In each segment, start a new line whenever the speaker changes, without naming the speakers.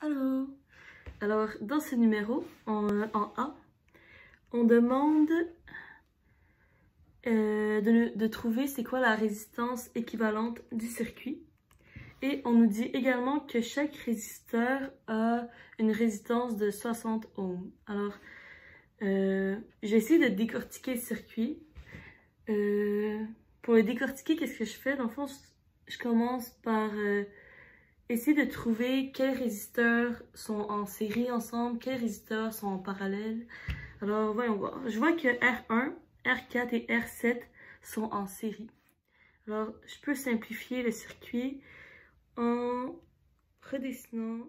Allô Alors, dans ce numéro, en, A, on demande euh, de, trouver c'est quoi la résistance équivalente du circuit. Et on nous dit également que chaque résisteur a une résistance de 60 ohms. Alors, euh, j'ai essayé de décortiquer le circuit. Euh, pour le décortiquer, qu'est-ce que je fais? Dans le je commence par essayer de trouver quels résisteurs sont en série ensemble, quels résisteurs sont en parallèle. Alors, voyons voir. Je vois que R1, R4 et R7 sont en série. Alors, je peux simplifier le circuit en redessinant.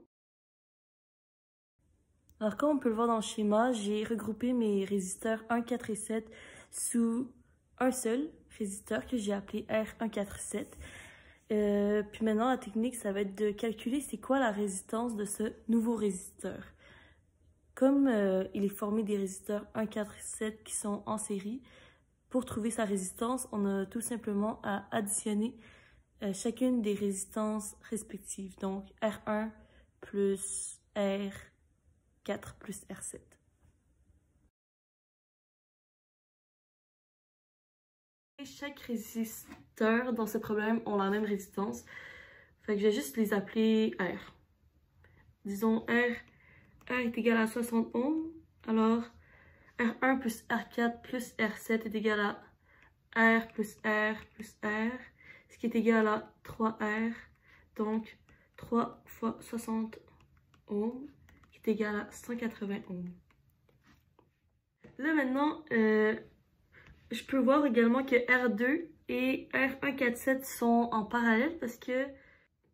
Alors, comme on peut le voir dans le schéma, j'ai regroupé mes résisteurs 1, 4 et 7 sous un seul résisteur que j'ai appelé R147. Euh, puis maintenant, la technique, ça va être de calculer c'est quoi la résistance de ce nouveau résisteur. Comme euh, il est formé des résisteurs 1, 4 et 7 qui sont en série, pour trouver sa résistance, on a tout simplement à additionner euh, chacune des résistances respectives. Donc R1 plus R4 plus R7. Chaque résisteur dans ce problème ont la même résistance. Fait que je vais juste les appeler R. Disons R, R est égal à 60 ohms. Alors R1 plus R4 plus R7 est égal à R plus R plus R, ce qui est égal à 3R. Donc 3 fois 60 ohms, qui est égal à 180 ohms. Là maintenant, euh, je peux voir également que R2 et R147 sont en parallèle parce que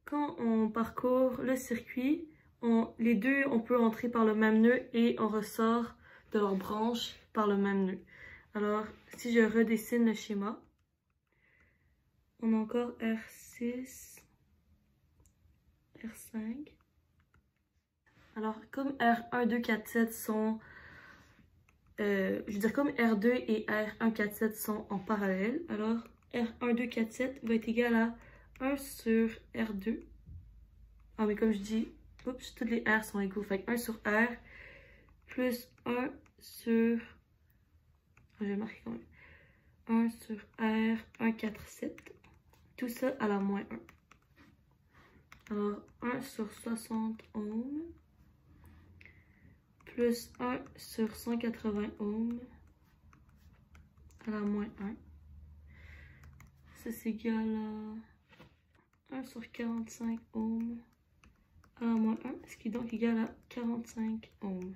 quand on parcourt le circuit, les deux, on peut entrer par le même nœud et on ressort de leur branche par le même nœud. Alors, si je redessine le schéma, on a encore R6, R5. Alors, comme R1, 2, 4, 7 sont euh, je veux dire, comme R2 et R147 sont en parallèle, alors R1247 va être égal à 1 sur R2. Ah, mais comme je dis, oups, toutes les R sont égaux. Fait 1 sur R plus 1 sur... Ah, je vais marquer quand même. 1 sur R, 147. Tout ça à la moins 1. Alors, 1 sur 60 ohms plus 1 sur 180 ohms à la moins 1. Ça, c'est égal à 1 sur 45 ohms à la moins 1, ce qui est donc égal à 45 ohms.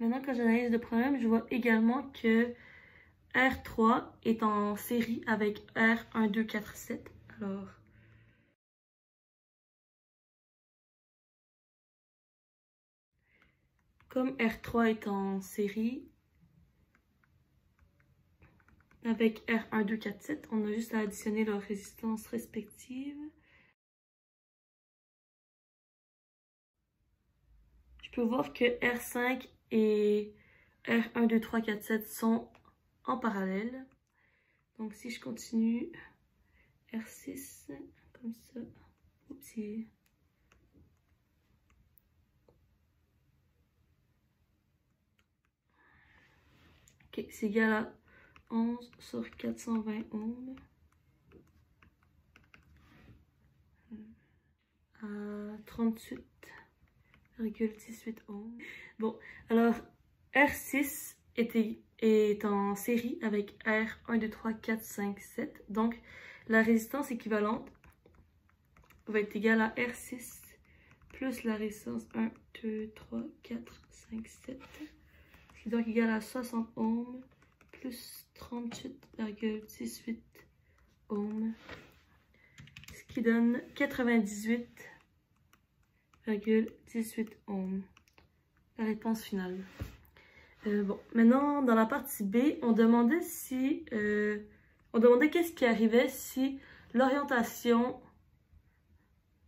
Maintenant, quand j'analyse le problème, je vois également que R3 est en série avec R1247. Alors, Comme R3 est en série avec R1, 2, 4, 7, on a juste à additionner leurs résistances respectives. Je peux voir que R5 et R1, 2, 3, 4, 7 sont en parallèle. Donc si je continue, R6, comme ça, oups, c'est égal à 11 sur 420 ohms. À 38,18 ohms. Bon, alors R6 est, en série avec R 1, 2, 3, 4, 5, 7. Donc, la résistance équivalente va être égale à R6 plus la résistance 1, 2, 3, 4, 5, 7 donc égal à 60 ohms plus 38,18 ohms, ce qui donne 98,18 ohms. La réponse finale. Euh, bon, maintenant, dans la partie B, on demandait si... Euh, on demandait qu'est-ce qui arrivait si l'orientation...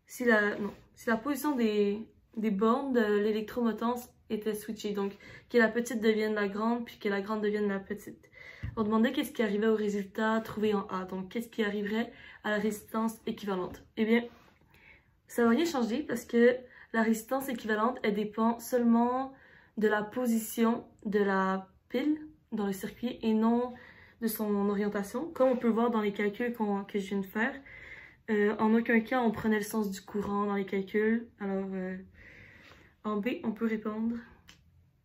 Si la... Non, si la position des, des bornes de l'électromotance était switchée. Donc, que la petite devienne la grande, puis que la grande devienne la petite. On demandait qu'est-ce qui arrivait au résultat trouvé en A. Donc, qu'est-ce qui arriverait à la résistance équivalente? Eh bien, ça va rien changer parce que la résistance équivalente, elle dépend seulement de la position de la pile dans le circuit et non de son orientation. Comme on peut voir dans les calculs que je viens de faire, euh, en aucun cas on prenait le sens du courant dans les calculs. Alors euh, en B, on peut répondre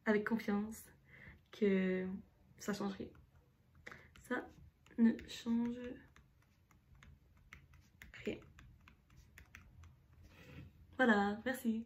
avec confiance que ça change rien. Ça ne change rien. Voilà, merci.